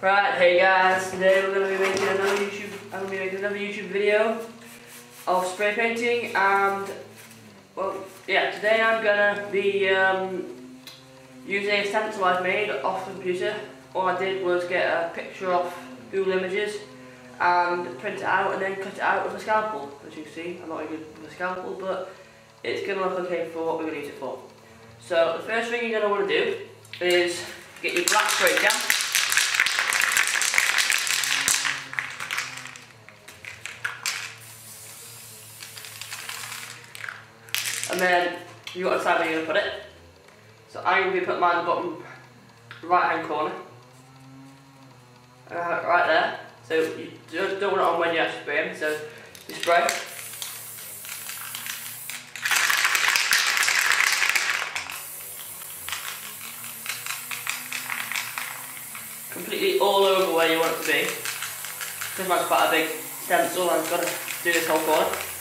Right, hey guys, today we're gonna be making another YouTube I'm gonna be making another YouTube video of spray painting and well yeah, today I'm gonna be um, using a stencil I've made off the computer. All I did was get a picture of Google Images and print it out and then cut it out with a scalpel. As you can see, I'm not very good with a scalpel, but it's gonna look okay for what we're gonna use it for. So the first thing you're gonna want to do is get your black spray can. And then you got to decide where you're going to put it. So I'm going to be putting mine in the bottom right hand corner. Uh, right there. So you don't, want it on when you actually spray them, so you spray. Completely all over where you want it to be. Because mine's quite a big stencil, I've got to do this whole corner.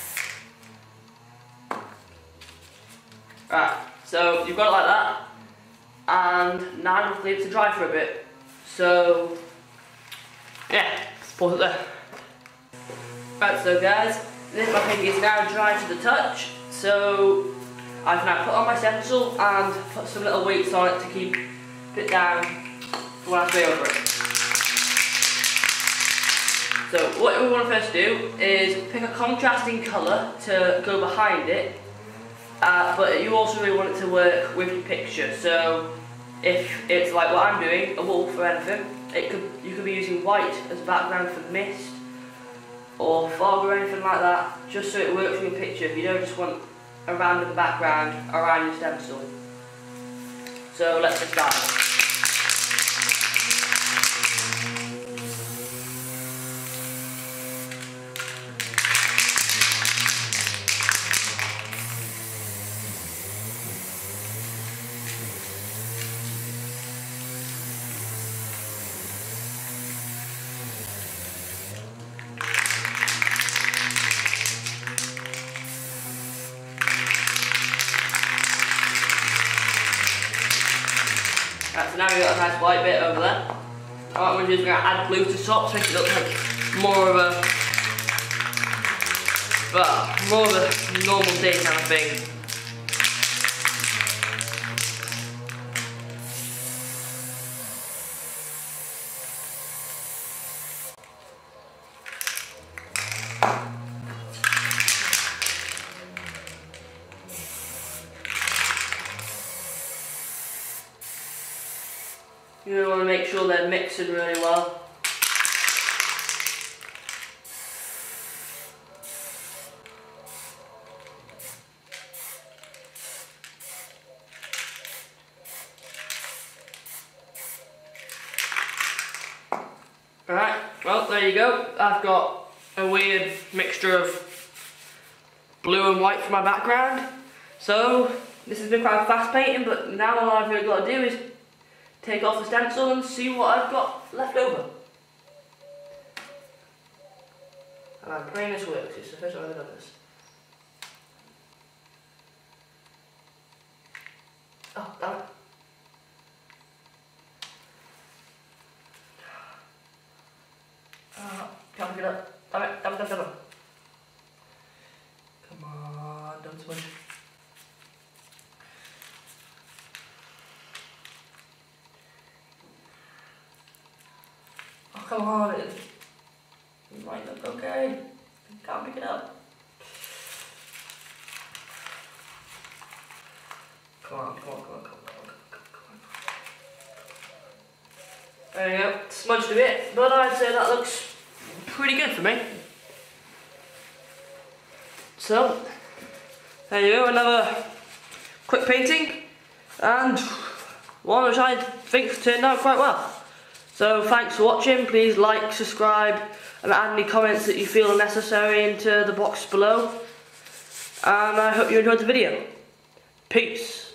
Right, so you've got it like that, and now I'm going to leave it to dry for a bit. So, yeah, pause it there. Right, so guys, this my painting is now dry to the touch, so I've now put on my stencil and put some little weights on it to keep it down when I spray over it. So what we want to first do is pick a contrasting colour to go behind it uh, but you also really want it to work with your picture. So if it's like what I'm doing, a wolf or anything, it could you could be using white as a background for mist or fog or anything like that, just so it works with your picture. If you don't just want a random background around your stencil. So let's get started. Right, so now we've got a nice white bit over there. What I'm going to do is going to add blue to the top to make it look like more of a, well, more of a normal day kind of thing. You want to make sure they're mixing really well. Alright, well there you go. I've got a weird mixture of blue and white for my background. So, this has been quite fast painting, but now all I've really got to do is take off the stencil and see what I've got left over. And I'm praying this works, it's the first time I've ever done this. Oh, damn it. Oh, can't get up. Damn it, damn it, damn it, damn it. Come on, don't swing. Come on, it, might look okay. Can't pick it up. Come on, come on, come on, come on, come on, come on. There you go, smudged a bit, but I'd say that looks pretty good for me. So, there you go, another quick painting, and one which I think turned out quite well. So thanks for watching, please like, subscribe and add any comments that you feel are necessary into the box below. And I hope you enjoyed the video. Peace.